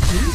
Mm-hmm.